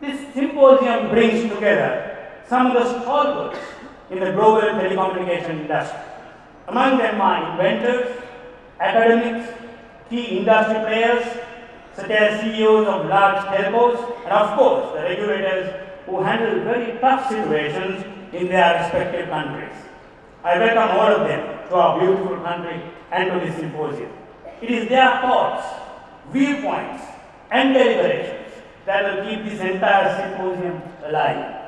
This symposium brings together some of the stalwarts in the global telecommunication industry. Among them are inventors, academics, key industry players, such as CEOs of large telcos, and of course the regulators who handle very tough situations in their respective countries. I welcome all of them to our beautiful country and to this symposium. It is their thoughts, viewpoints, and deliberations that will keep this entire symposium alive.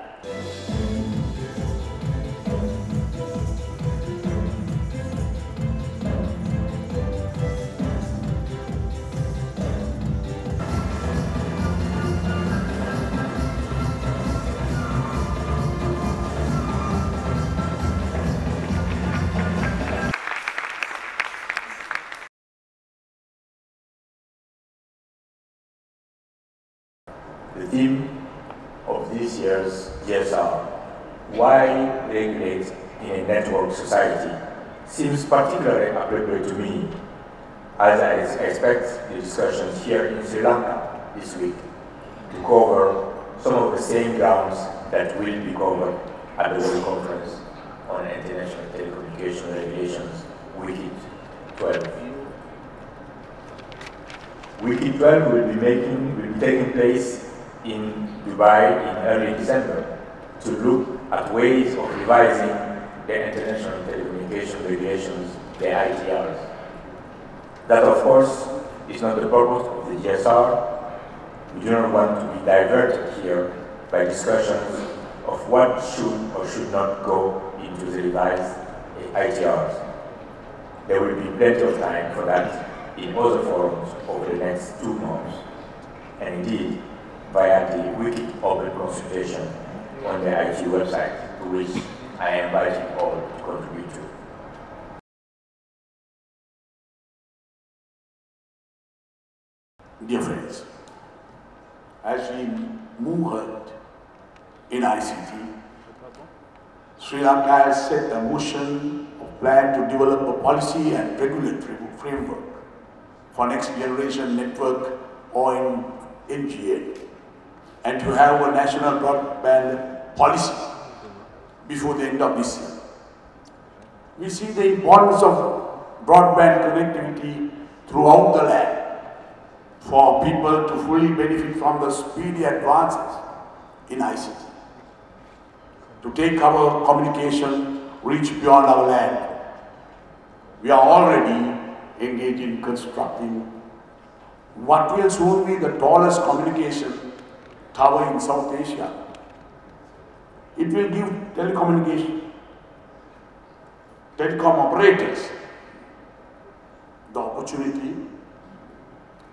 The theme of this year's GSR, Why Regulate in a Network Society, seems particularly appropriate to me as I expect the discussions here in Sri Lanka this week to cover some of the same grounds that will be covered at the World Conference on International Telecommunication Regulations, WCIT 12. WCIT 12 will be making will be taking place in Dubai in early December to look at ways of revising the international telecommunication regulations, the ITRs. That, of course, is not the purpose of the GSR. We do not want to be diverted here by discussions of what should or should not go into the revised ITRs. There will be plenty of time for that in other forums over the next two months. And indeed, via the WCIT open consultation on the IT website, to which I invite you all to contribute to. Dear friends, as we move ahead in ICT, Sri Lanka has set a motion of plan to develop a policy and regulatory framework for next generation network or in NGN and to have a national broadband policy before the end of this year. We see the importance of broadband connectivity throughout the land for people to fully benefit from the speedy advances in ICT. To take our communication reach beyond our land, we are already engaged in constructing what will soon be the tallest communication tower in South Asia. It will give telecommunication, telecom operators the opportunity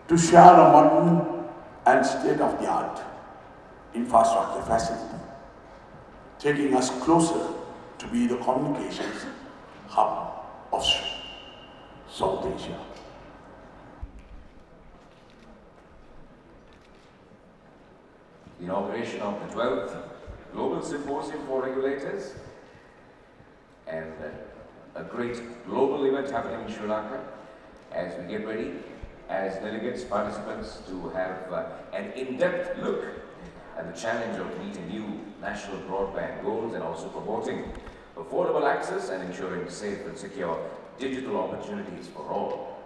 to share a modern and state-of-the-art infrastructure facility, taking us closer to be the communications hub of South Asia. Inauguration of the 12th Global Symposium for Regulators and uh, a great global event happening in Sri Lanka as we get ready as delegates, participants to have uh, an in-depth look at the challenge of meeting new national broadband goals and also promoting affordable access and ensuring safe and secure digital opportunities for all.